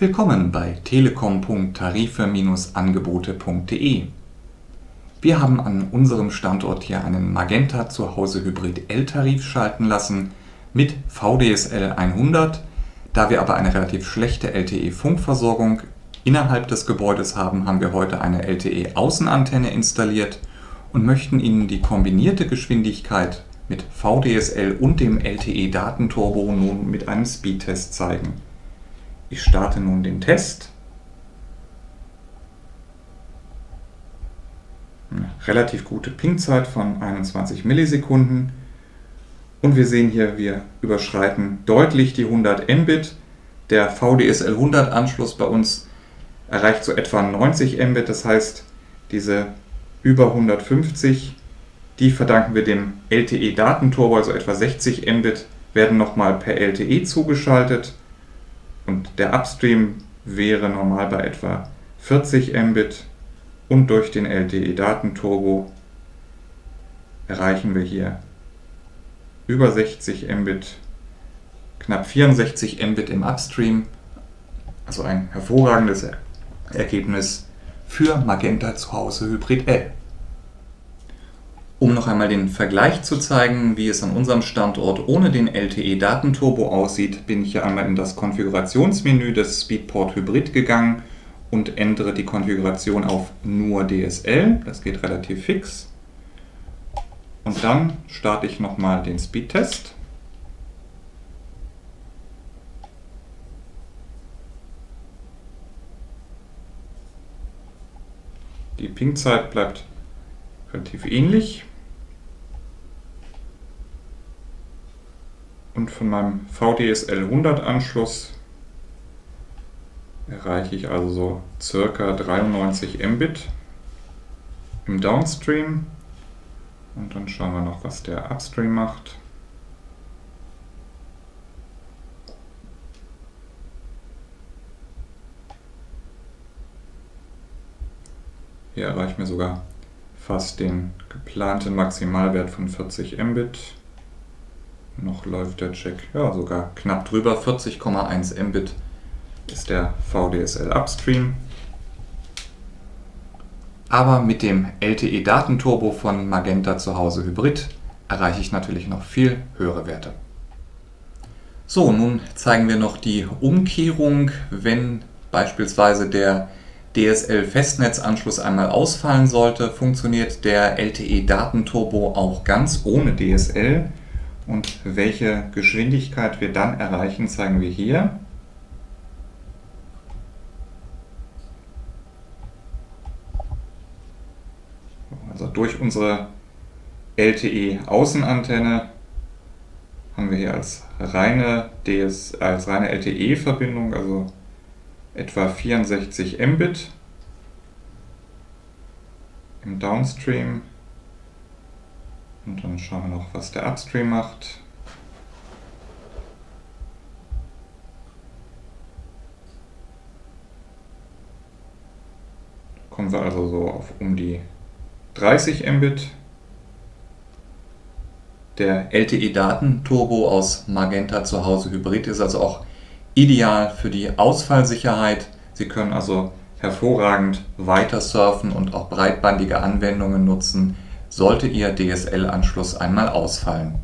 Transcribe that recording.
Willkommen bei telekom.tarife-angebote.de. Wir haben an unserem Standort hier einen Magenta Zuhause Hybrid L-Tarif schalten lassen mit VDSL 100. Da wir aber eine relativ schlechte LTE-Funkversorgung innerhalb des Gebäudes haben, haben wir heute eine LTE-Außenantenne installiert und möchten Ihnen die kombinierte Geschwindigkeit mit VDSL und dem LTE-Datenturbo nun mit einem Speedtest zeigen. Ich starte nun den Test. Eine relativ gute Pingzeit von 21 Millisekunden. Und wir sehen hier, wir überschreiten deutlich die 100 Mbit. Der VDSL 100 Anschluss bei uns erreicht so etwa 90 Mbit, das heißt, diese über 150, die verdanken wir dem LTE-Datenturbo, also etwa 60 Mbit werden nochmal per LTE zugeschaltet und der Upstream wäre normal bei etwa 40 Mbit und durch den LTE-Datenturbo erreichen wir hier über 60 Mbit, knapp 64 Mbit im Upstream, also ein hervorragendes Ergebnis für Magenta zu Hause Hybrid L. Um noch einmal den Vergleich zu zeigen, wie es an unserem Standort ohne den LTE-Datenturbo aussieht, bin ich hier einmal in das Konfigurationsmenü des Speedport Hybrid gegangen und ändere die Konfiguration auf nur DSL. Das geht relativ fix. Und dann starte ich nochmal den Speedtest. Die Pingzeit bleibt relativ ähnlich. Und von meinem VDSL 100 Anschluss erreiche ich also so circa 93 Mbit im Downstream. Und dann schauen wir noch, was der Upstream macht. Hier erreichen wir sogar fast den geplanten Maximalwert von 40 Mbit. Noch läuft der Check, ja sogar knapp drüber, 40,1 Mbit ist der VDSL Upstream. Aber mit dem LTE Datenturbo von Magenta zu Hause Hybrid erreiche ich natürlich noch viel höhere Werte. So, nun zeigen wir noch die Umkehrung, wenn beispielsweise der DSL-Festnetzanschluss einmal ausfallen sollte, funktioniert der LTE-Datenturbo auch ganz ohne DSL. Und welche Geschwindigkeit wir dann erreichen, zeigen wir hier. Also durch unsere LTE-Außenantenne haben wir hier als reine, DS, reine LTE-Verbindung, also etwa 64 Mbit im Downstream. Und dann schauen wir noch, was der Upstream macht. kommen wir also so auf um die 30 Mbit. Der LTE-Datenturbo aus Magenta zu Hause Hybrid ist also auch ideal für die Ausfallsicherheit. Sie können also hervorragend weiter surfen und auch breitbandige Anwendungen nutzen, sollte Ihr DSL-Anschluss einmal ausfallen.